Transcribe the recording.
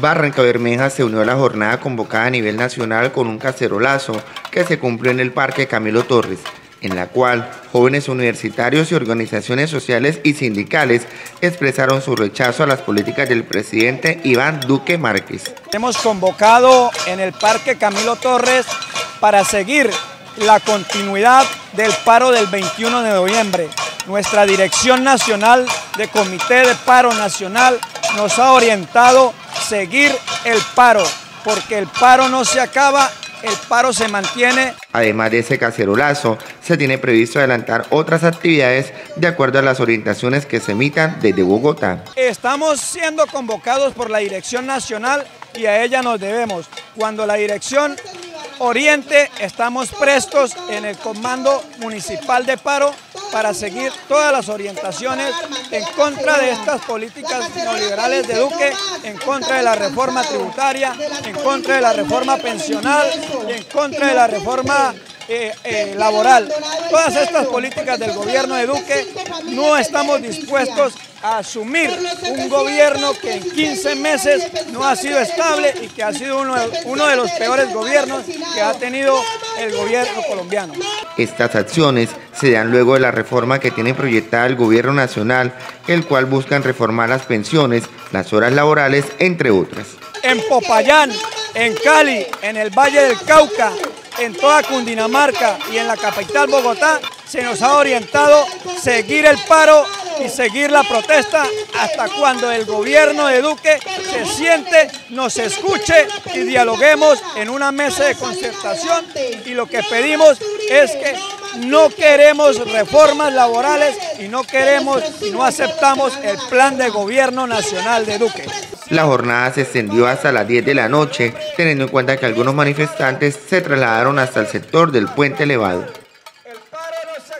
Barranca Bermeja se unió a la jornada convocada a nivel nacional con un cacerolazo que se cumplió en el Parque Camilo Torres, en la cual jóvenes universitarios y organizaciones sociales y sindicales expresaron su rechazo a las políticas del presidente Iván Duque Márquez. Hemos convocado en el Parque Camilo Torres para seguir la continuidad del paro del 21 de noviembre. Nuestra Dirección Nacional de Comité de Paro Nacional nos ha orientado seguir el paro, porque el paro no se acaba, el paro se mantiene. Además de ese cacerolazo, se tiene previsto adelantar otras actividades de acuerdo a las orientaciones que se emitan desde Bogotá. Estamos siendo convocados por la Dirección Nacional y a ella nos debemos. Cuando la Dirección Oriente, estamos prestos en el Comando Municipal de Paro para seguir todas las orientaciones en contra de estas políticas neoliberales de Duque, en contra de la reforma tributaria, en contra de la reforma pensional, en contra de la reforma eh, eh, laboral. Todas estas políticas del gobierno de Duque no estamos dispuestos a asumir un gobierno que en 15 meses no ha sido estable y que ha sido uno de, uno de los peores gobiernos que ha tenido el gobierno colombiano. Estas acciones se dan luego de la reforma que tiene proyectada el gobierno nacional, el cual buscan reformar las pensiones, las horas laborales, entre otras. En Popayán, en Cali, en el Valle del Cauca, en toda Cundinamarca y en la capital Bogotá, se nos ha orientado seguir el paro y seguir la protesta hasta cuando el gobierno de Duque se siente, nos escuche y dialoguemos en una mesa de concertación y lo que pedimos es que no queremos reformas laborales y no queremos y no aceptamos el plan de gobierno nacional de Duque. La jornada se extendió hasta las 10 de la noche, teniendo en cuenta que algunos manifestantes se trasladaron hasta el sector del puente elevado.